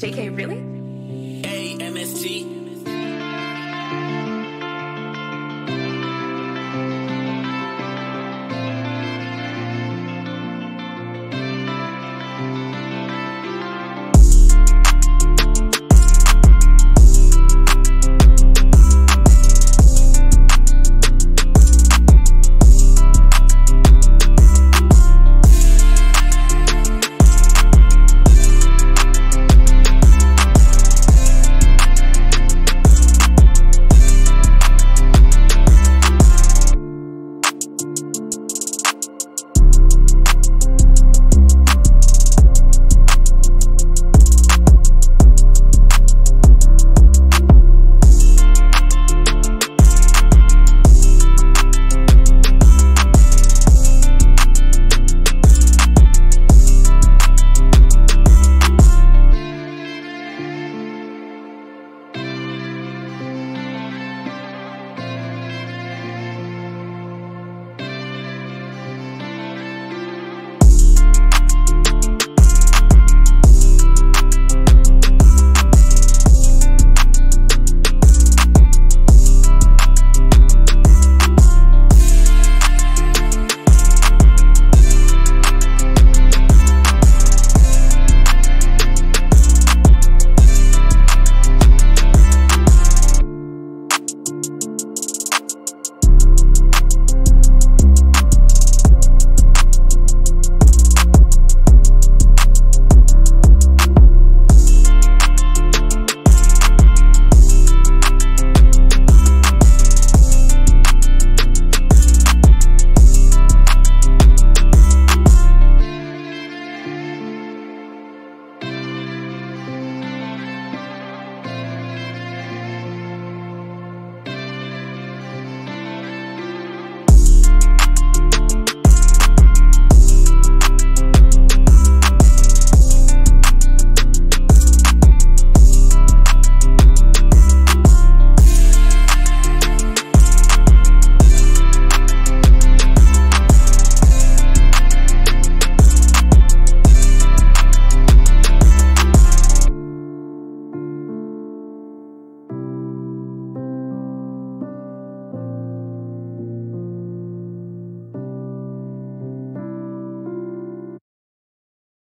JK, really? A-M-S-T